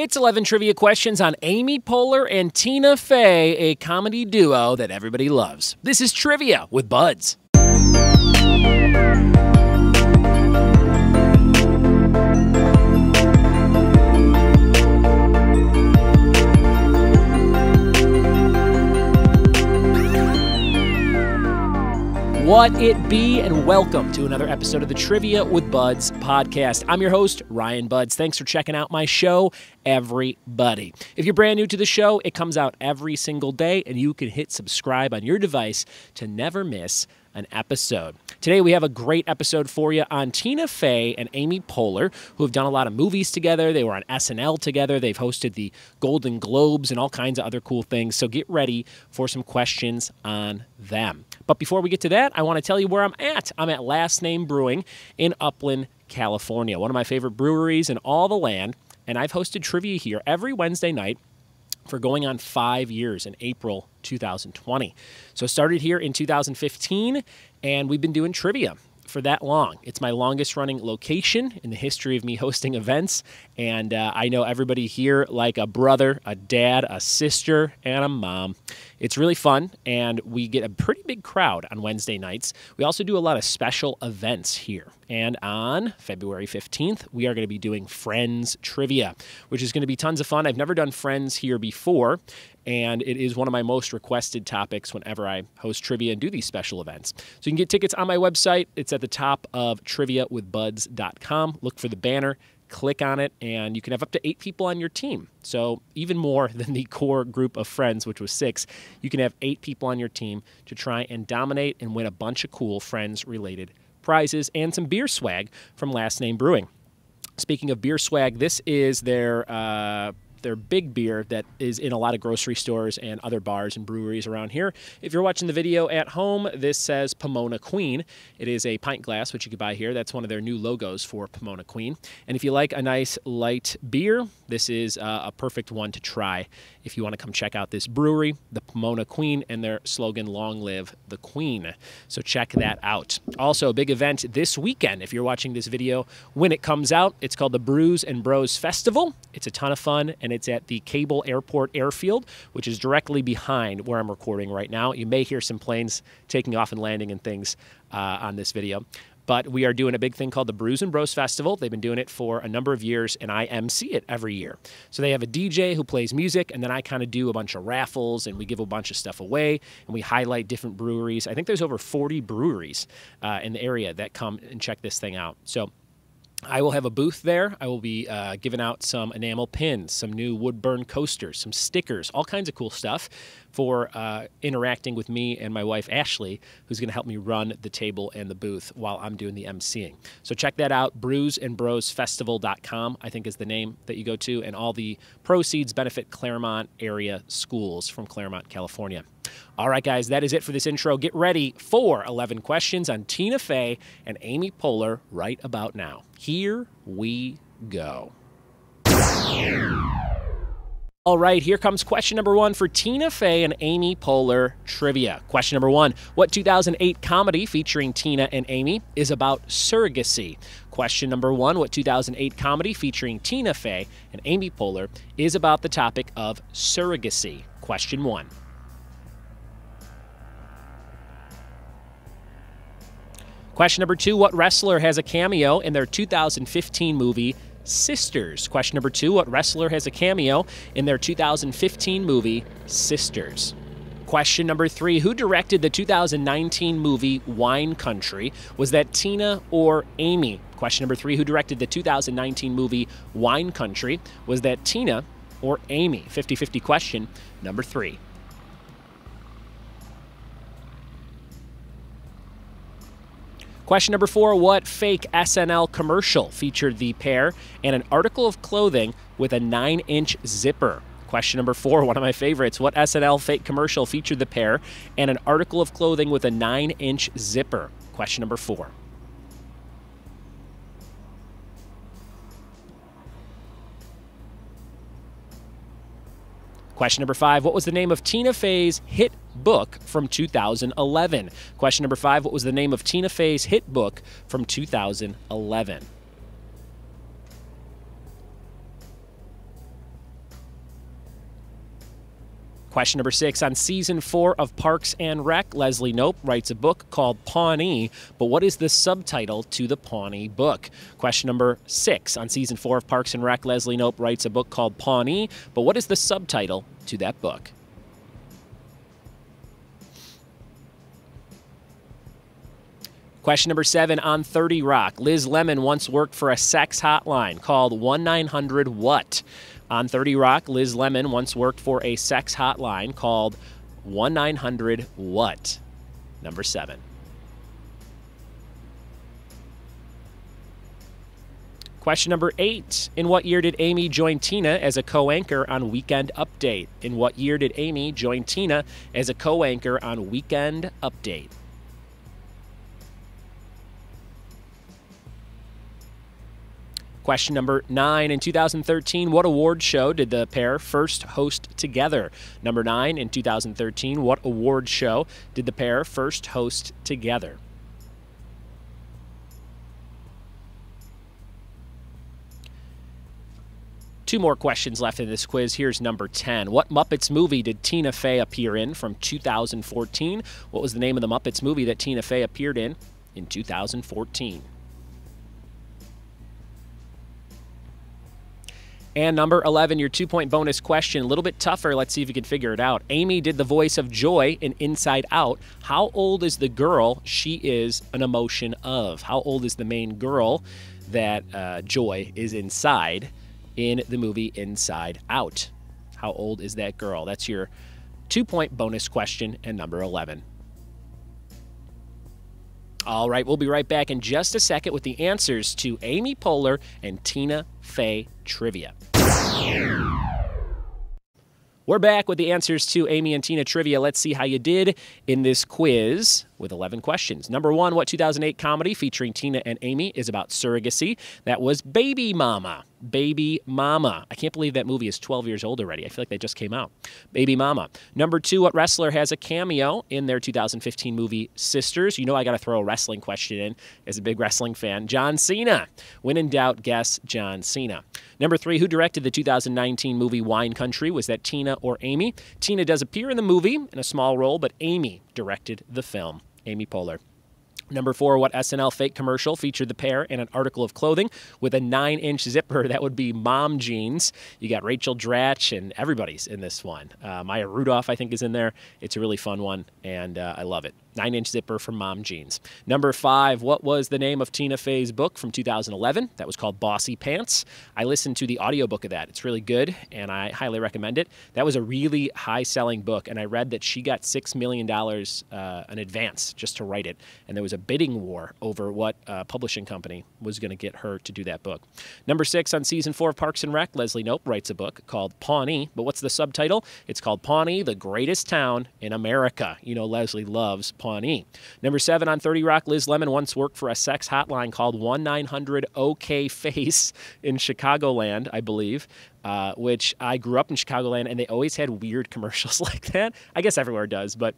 It's 11 trivia questions on Amy Poehler and Tina Fey, a comedy duo that everybody loves. This is Trivia with Budds. What it be, and welcome to another episode of the Trivia with Budds podcast. I'm your host, Ryan Budds. Thanks for checking out my show, everybody. If you're brand new to the show, it comes out every single day, and you can hit subscribe on your device to never miss an episode. Today, we have a great episode for you on Tina Fey and Amy Poehler, who have done a lot of movies together. They were on SNL together. They've hosted the Golden Globes and all kinds of other cool things. So get ready for some questions on them. But before we get to that, I want to tell you where I'm at. I'm at Last Name Brewing in Upland, California, one of my favorite breweries in all the land. And I've hosted trivia here every Wednesday night for going on five years in April 2020. So started here in 2015, and we've been doing trivia for that long. It's my longest running location in the history of me hosting events. And uh, I know everybody here like a brother, a dad, a sister, and a mom. It's really fun, and we get a pretty big crowd on Wednesday nights. We also do a lot of special events here. And on February 15th, we are going to be doing Friends Trivia, which is going to be tons of fun. I've never done Friends here before, and it is one of my most requested topics whenever I host trivia and do these special events. So you can get tickets on my website. It's at the top of triviawithbudds.com. Look for the banner click on it, and you can have up to eight people on your team. So, even more than the core group of friends, which was six, you can have eight people on your team to try and dominate and win a bunch of cool friends related prizes and some beer swag from Last Name Brewing. Speaking of beer swag, this is their. Uh, their big beer that is in a lot of grocery stores and other bars and breweries around here. If you're watching the video at home, this says Pomona Queen. It is a pint glass, which you can buy here. That's one of their new logos for Pomona Queen. And if you like a nice light beer, this is uh, a perfect one to try if you want to come check out this brewery, the Pomona Queen, and their slogan, Long Live the Queen. So check that out. Also, a big event this weekend, if you're watching this video when it comes out, it's called the Brews and Bros Festival. It's a ton of fun, and it's at the Cable Airport Airfield, which is directly behind where I'm recording right now. You may hear some planes taking off and landing and things uh, on this video. But we are doing a big thing called the Brews and Bros Festival. They've been doing it for a number of years, and I MC it every year. So they have a DJ who plays music, and then I kind of do a bunch of raffles, and we give a bunch of stuff away, and we highlight different breweries. I think there's over 40 breweries uh, in the area that come and check this thing out. So I will have a booth there. I will be uh, giving out some enamel pins, some new wood burn coasters, some stickers, all kinds of cool stuff for uh, interacting with me and my wife Ashley, who's going to help me run the table and the booth while I'm doing the emceeing. So check that out. Brewsandbrosfestival.com, I think is the name that you go to, and all the proceeds benefit Claremont area schools from Claremont, California. All right, guys, that is it for this intro. Get ready for 11 questions on Tina Fey and Amy Poehler right about now. Here we go. All right, here comes question number one for Tina Fey and Amy Poehler trivia. Question number one What 2008 comedy featuring Tina and Amy is about surrogacy? Question number one What 2008 comedy featuring Tina Fey and Amy Poehler is about the topic of surrogacy? Question one. Question number two What wrestler has a cameo in their 2015 movie Sisters? Question number two What wrestler has a cameo in their 2015 movie Sisters? Question number three Who directed the 2019 movie Wine Country? Was that Tina or Amy? Question number three Who directed the 2019 movie Wine Country? Was that Tina or Amy? 50 50 question number three. Question number four What fake SNL commercial featured the pair and an article of clothing with a nine inch zipper? Question number four, one of my favorites. What SNL fake commercial featured the pair and an article of clothing with a nine inch zipper? Question number four. Question number five What was the name of Tina Fey's hit book from 2011? Question number five What was the name of Tina Fey's hit book from 2011? Question number six On season four of Parks and Rec, Leslie Knope writes a book called Pawnee, but what is the subtitle to the Pawnee book? Question number six On season four of Parks and Rec, Leslie Knope writes a book called Pawnee, but what is the subtitle to that book? Question number seven on 30 Rock. Liz Lemon once worked for a sex hotline called 1 900 What? On 30 Rock, Liz Lemon once worked for a sex hotline called 1 900 What? Number seven. Question number eight. In what year did Amy join Tina as a co anchor on Weekend Update? In what year did Amy join Tina as a co anchor on Weekend Update? Question number nine. In 2013, what award show did the pair first host together? Number nine. In 2013, what award show did the pair first host together? Two more questions left in this quiz. Here's number 10. What Muppets movie did Tina Fey appear in from 2014? What was the name of the Muppets movie that Tina Fey appeared in in 2014? And number 11, your two point bonus question, a little bit tougher. Let's see if you can figure it out. Amy did the voice of Joy in Inside Out. How old is the girl she is an emotion of? How old is the main girl that uh, Joy is inside in the movie Inside Out? How old is that girl? That's your two point bonus question and number 11. All right, we'll be right back in just a second with the answers to Amy Poehler and Tina Fey trivia. We're back with the answers to Amy and Tina trivia. Let's see how you did in this quiz with 11 questions. Number one, what 2008 comedy featuring Tina and Amy is about surrogacy? That was Baby Mama. Baby Mama. I can't believe that movie is 12 years old already. I feel like they just came out. Baby Mama. Number two, what wrestler has a cameo in their 2015 movie Sisters? You know I got to throw a wrestling question in as a big wrestling fan. John Cena. When in doubt, guess John Cena. Number three, who directed the 2019 movie Wine Country? Was that Tina or Amy? Tina does appear in the movie in a small role, but Amy directed the film. Amy Poehler. Number four, what SNL fake commercial featured the pair in an article of clothing with a nine inch zipper? That would be mom jeans. You got Rachel Dratch and everybody's in this one. Uh, Maya Rudolph, I think, is in there. It's a really fun one, and uh, I love it. Nine inch zipper from mom jeans. Number five, what was the name of Tina Fey's book from 2011? That was called Bossypants. I listened to the audiobook of that. It's really good, and I highly recommend it. That was a really high selling book, and I read that she got $6 million uh, in advance just to write it. And there was a bidding war over what uh, publishing company was going to get her to do that book. Number six, on season four of Parks and Rec, Leslie Knope writes a book called Pawnee. But what's the subtitle? It's called Pawnee, the greatest town in America. You know, Leslie loves Pawnee. Pawnee. Number seven on 30 Rock, Liz Lemon once worked for a sex hotline called 1 900 OK Face in Chicagoland, I believe. Uh, which I grew up in Chicagoland, and they always had weird commercials like that. I guess everywhere does, but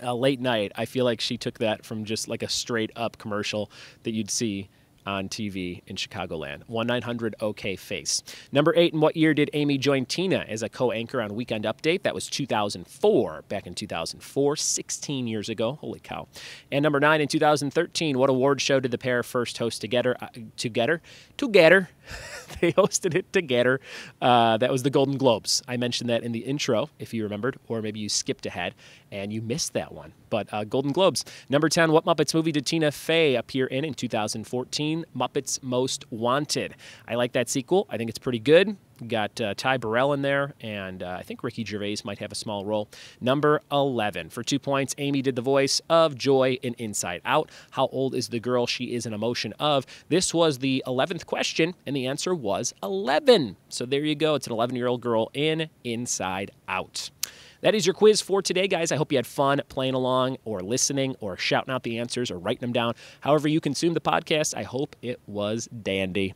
uh, late night, I feel like she took that from just like a straight up commercial that you'd see on TV in Chicagoland. 1 900 OK Face. Number eight, in what year did Amy join Tina as a co anchor on Weekend Update? That was 2004. Back in 2004, 16 years ago. Holy cow. And number nine, in 2013, what award show did the pair first host together? Uh, together? Together. they hosted it together. Uh, that was the Golden Globes. I mentioned that in the intro, if you remembered, or maybe you skipped ahead and you missed that one. But uh, Golden Globes. Number 10, what Muppets movie did Tina Fey appear in in 2014? Muppets Most Wanted. I like that sequel. I think it's pretty good. Got uh, Ty Burrell in there, and uh, I think Ricky Gervais might have a small role. Number 11. For two points, Amy did the voice of Joy in Inside Out. How old is the girl she is an emotion of? This was the 11th question, and the answer was 11. So there you go. It's an 11 year old girl in Inside Out. That is your quiz for today, guys. I hope you had fun playing along or listening or shouting out the answers or writing them down. However, you consume the podcast, I hope it was dandy.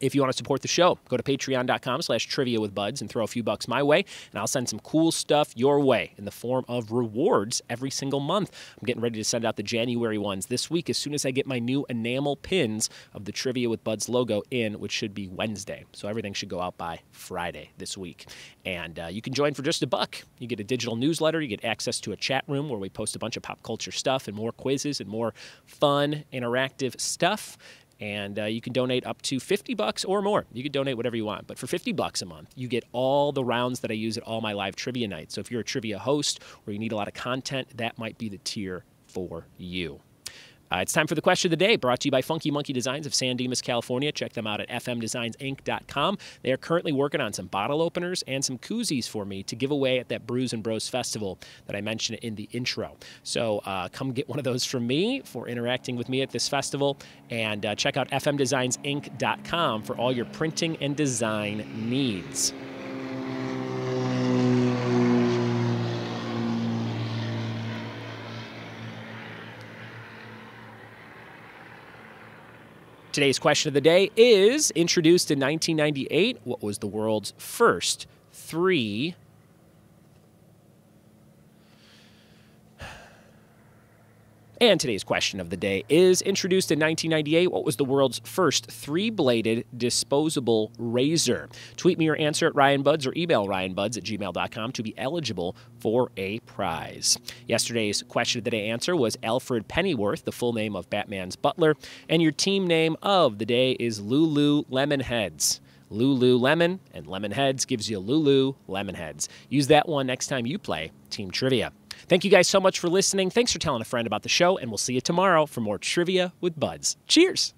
If you want to support the show, go to patreon.com slash trivia with budds and throw a few bucks my way, and I'll send some cool stuff your way in the form of rewards every single month. I'm getting ready to send out the January ones this week as soon as I get my new enamel pins of the Trivia with Budds logo in, which should be Wednesday. So everything should go out by Friday this week. And uh, you can join for just a buck. You get a digital newsletter, you get access to a chat room where we post a bunch of pop culture stuff and more quizzes and more fun, interactive stuff and uh, you can donate up to 50 bucks or more. You can donate whatever you want, but for 50 bucks a month, you get all the rounds that I use at all my live trivia nights. So if you're a trivia host or you need a lot of content, that might be the tier for you. Uh, it's time for the question of the day, brought to you by Funky Monkey Designs of San Dimas, California. Check them out at fmdesignsinc.com. They are currently working on some bottle openers and some koozies for me to give away at that Brews and Bros Festival that I mentioned in the intro. So uh, come get one of those from me for interacting with me at this festival, and uh, check out fmdesignsinc.com for all your printing and design needs. Today's question of the day is introduced in 1998. What was the world's first three And today's question of the day is introduced in 1998. What was the world's first three bladed disposable razor? Tweet me your answer at RyanBudds or email RyanBudds at gmail.com to be eligible for a prize. Yesterday's question of the day answer was Alfred Pennyworth, the full name of Batman's butler. And your team name of the day is Lulu Lemonheads. Lululemon and Lemonheads gives you Lulu Lemonheads. Use that one next time you play Team Trivia. Thank you guys so much for listening. Thanks for telling a friend about the show, and we'll see you tomorrow for more trivia with budds. Cheers.